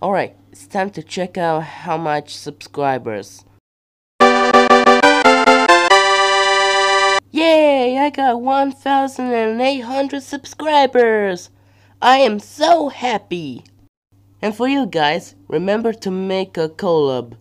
Alright, it's time to check out how much subscribers. Yay! I got 1,800 subscribers! I am so happy! And for you guys, remember to make a collab.